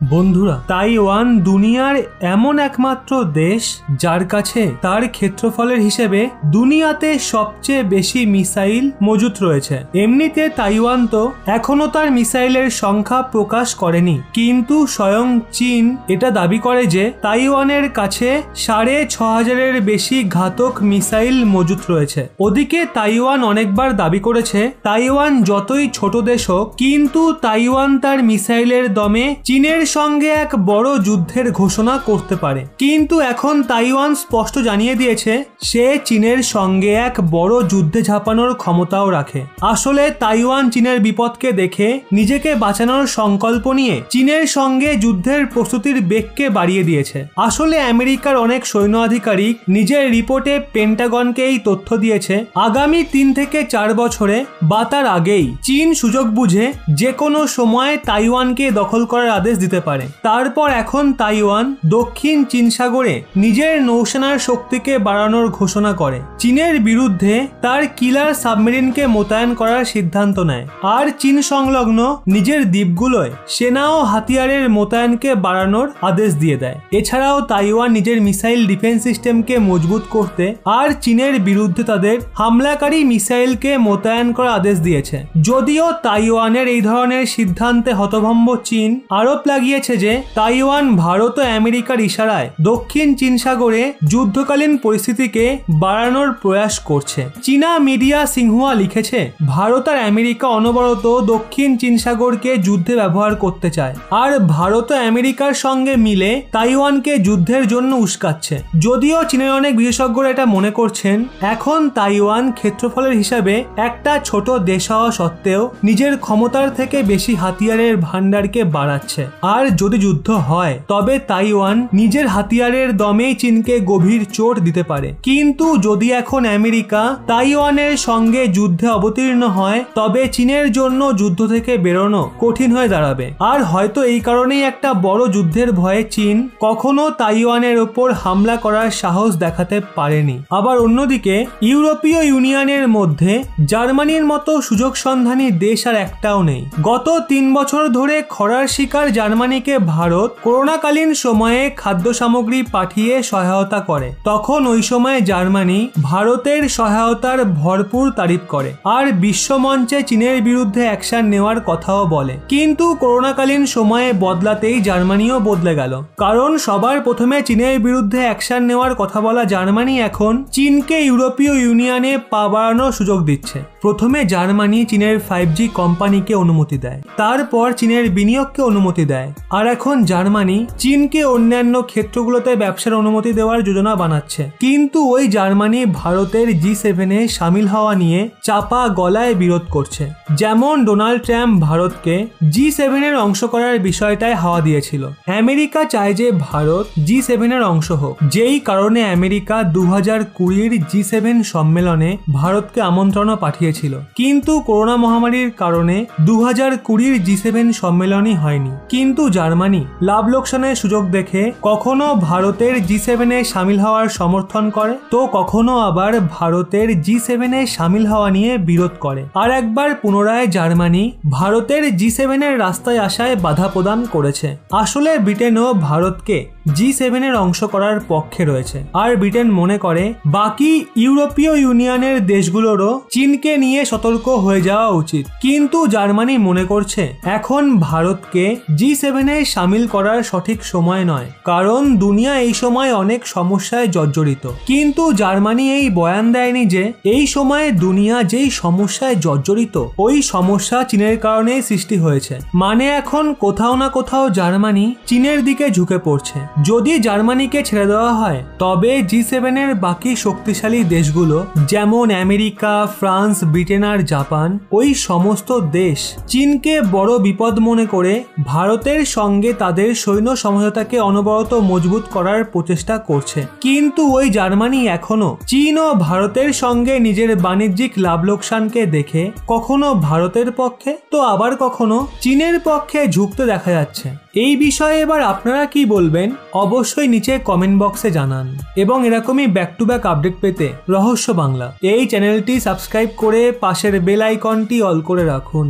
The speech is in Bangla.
বন্ধুরা, তাইওয়ান দুনিয়ার এমন একমাত্র দেশ যার কাছে তার ক্ষেত্রফলের হিসেবে দুনিয়াতে সবচেয়ে বেশি মিসাইল মজুত রয়েছে। এমনিতে তাইওয়ান তো এখনও তার মিসাইলের সংখ্যা প্রকাশ করেনি, কিন্তু স্বয়ং চীন এটা দাবি করে যে তাইওয়ানের কাছে সাড়ে ছ হাজারের বেশি ঘাতক মিসাইল মজুত রয়েছে। ওদিকে তাইওয়ান অনেকবার দাবি করেছে, তাইওয়ান যতই ছোট দেশ হোক, কিন্তু তাইওয়ান তার মিসাইলের দমে চীনের সঙ্গে এক বড় যুদ্ধের ঘোষণা করতে পারে। কিন্তু এখন তাইওয়ান স্পষ্ট জানিয়ে দিয়েছে, সে চীনের সঙ্গে এক বড় যুদ্ধে ঝাঁপানোর ক্ষমতাও রাখে। আসলে তাইওয়ান চীনের বিপদকে দেখে নিজেকে বাঁচানোর সংকল্প নিয়ে চীনের সঙ্গে যুদ্ধের প্রস্তুতির বেগকে বাড়িয়ে দিয়েছে। আসলে আমেরিকার অনেক সৈন্য আধিকারিক নিজের রিপোর্টে পেন্টাগনকে এই তথ্য দিয়েছে, আগামী তিন থেকে চার বছরে বা তার আগেই চীন সুযোগ বুঝে যে কোনো সময় তাইওয়ানকে দখল করার আদেশ দিতে পারে। তারপর এখন তাইওয়ান দক্ষিণ চীন সাগরে নিজের নৌসেনার শক্তিকে বাড়ানোর ঘোষণা করে। চীনের বিরুদ্ধে তার কিলার সাবমেরিনকে মোতায়েন করার সিদ্ধান্ত নেয়। আর চীন সংলগ্ন নিজের দ্বীপগুলোয় সেনা ও হাতিয়ারের মোতায়েনকে বাড়ানোর আদেশ দিয়ে দেয়। এছাড়াও তাইওয়ান নিজের মিসাইল ডিফেন্স সিস্টেমকে মজবুত করতে আর চীনের বিরুদ্ধে তাদের হামলাকারী মিসাইলকে মোতায়েন করার আদেশ দিয়েছে। যদিও তাইওয়ানের এই ধরনের সিদ্ধান্তে হতভম্ব চীন আরোপ লাগিয়েছে যে তাইওয়ান ভারত ও আমেরিকার ইশারায় দক্ষিণ চীন সাগরে যুদ্ধকালীন পরিস্থিতিকে বাড়ানোর প্রয়াস করছে। চীনা মিডিয়া সিংহুয়া লিখেছে, ভারত আর আমেরিকা অনবরত দক্ষিণ চীন সাগরকে যুদ্ধে ব্যবহার করতে চায়। আর ভারত ও আমেরিকার সঙ্গে মিলে তাইওয়ানকে যুদ্ধের জন্য উস্কাচ্ছে। যদিও চীনের অনেক বিশেষজ্ঞরা এটা মনে করছেন, এখন তাইওয়ান ক্ষেত্রফলের হিসাবে একটা ছোট দেশ হওয়া সত্ত্বেও নিজের ক্ষমতার থেকে বেশি হাতিয়ারের ভান্ডারকে বাড়াচ্ছে। আর যদি যুদ্ধ হয়, তবে তাইওয়ান নিজের হাতিয়ারের দমেই চীনকে গভীর চোট দিতে পারে। কিন্তু যদি এখন আমেরিকা তাইওয়ানের সঙ্গে যুদ্ধে অবতীর্ণ হয়, তবে চীনের জন্য যুদ্ধ থেকে বেরোনো কঠিন হয়ে দাঁড়াবে। আর হয়তো এই কারণেই একটা বড় যুদ্ধের ভয়ে চীন কখনো তাইওয়ানের ওপর হামলা করার সাহস দেখাতে পারেনি। আবার অন্যদিকে, ইউরোপীয় ইউনিয়নের মধ্যে জার্মানির মতো সুযোগ সন্ধানী দেশ আর একটাও নেই। গত তিন বছর ধরে খরার শিকার জার্মানিকে ভারত করোনাকালীন সময়ে খাদ্য সামগ্রী পাঠিয়ে সহায়তা করে। তখন ওই সময় জার্মানি ভারতের সহায়তার ভরপুর তারিফ করে। আর বিশ্বমঞ্চে চীনের বিরুদ্ধে অ্যাকশন নেওয়ার কথাও বলে। কিন্তু করোনাকালীন সময়ে বদলাতেই জার্মানিও বদলে গেল। কারণ সবার প্রথমে চীনের বিরুদ্ধে অ্যাকশন নেওয়ার কথা বলা জার্মানি এখন চীনকে ইউরোপীয় ইউনিয়নে পা বাড়ানোর সুযোগ দিচ্ছে। প্রথমে জার্মানি চীনের ফাইভ জি কোম্পানিকে অনুমতি দেয়। তারপর চীনের বিনিয়োগকে অনুমতি দেয়। আর এখন জার্মানি চীনকে অন্যান্য ক্ষেত্রগুলোতে ব্যবসার অনুমতি দেওয়ার যোজনা বানাচ্ছে। কিন্তু ওই জার্মানি ভারতের জি সেভেনে সামিল হওয়া নিয়ে চাপা গলায় বিরোধ করছে। যেমন ডোনাল্ড ট্রাম্প ভারতকে জি সেভেনের অংশ করার বিষয়টায় হাওয়া দিয়েছিল। আমেরিকা চায় যে ভারত জি সেভেনের অংশ হোক। যেই কারণে আমেরিকা দু হাজার কুড়ির জি সেভেন সম্মেলনে ভারতকে আমন্ত্রণও পাঠিয়েছিল কিন্তু করোনা মহামারীর কারণে দু হাজার কুড়ির জি সেভেন সম্মেলনই হয়নি। কিন্তু জার্মানি লাভ লোকসানের সুযোগ দেখে কখনো ভারতের জি সেভেনে সামিল হওয়ার সমর্থন করে, তো কখনো আবার ভারতের জি সেভেনে সামিল হওয়া নিয়ে বিরোধ করে। আর একবার পুনরায় জার্মানি ভারতের জি সেভেনের রাস্তায় আসায় বাধা প্রদান করেছে। আসলে ব্রিটেনও ভারতকে জি সেভেনের অংশ করার পক্ষে রয়েছে। আর ব্রিটেন মনে করে, বাকি ইউরোপীয় ইউনিয়নের দেশগুলোরও চীনকে নিয়ে সতর্ক হয়ে যাওয়া উচিত। কিন্তু জার্মানি মনে করছে, এখন ভারতকে জি সেভেনে সামিল করার সঠিক সময় নয়। কারণ দুনিয়া এই সময় অনেক সমস্যায় জর্জরিত। কিন্তু জার্মানি এই বয়ান দেয়নি যে, এই সময়ে দুনিয়া যেই সমস্যায় জর্জরিত, ওই সমস্যা চীনের কারণেই সৃষ্টি হয়েছে। মানে এখন কোথাও না কোথাও জার্মানি চীনের দিকে ঝুঁকে পড়ছে। যদি জার্মানিকে ছেড়ে দেওয়া হয়, তবে জি সেভেনের বাকি শক্তিশালী দেশগুলো, যেমন আমেরিকা, ফ্রান্স, ব্রিটেন আর জাপান, ওই সমস্ত দেশ চীনকে বড় বিপদ মনে করে ভারতের সঙ্গে তাদের সৈন্য সমঝোতাকে অনবরত মজবুত করার প্রচেষ্টা করছে। কিন্তু ওই জার্মানি এখনও চীন ও ভারতের সঙ্গে নিজের বাণিজ্যিক লাভ লোকসানকে দেখে কখনো ভারতের পক্ষে, তো আবার কখনো চীনের পক্ষে ঝুঁকতে দেখা যাচ্ছে। এই বিষয়ে এবার আপনারা কি বলবেন? অবশ্যই নিচে কমেন্ট বক্সে জানান। এবং এরকমই ব্যাক টু ব্যাক আপডেট পেতে রহস্য বাংলা। এই চ্যানেলটি সাবস্ক্রাইব করে পাশের বেল আইকনটি অল করে রাখুন।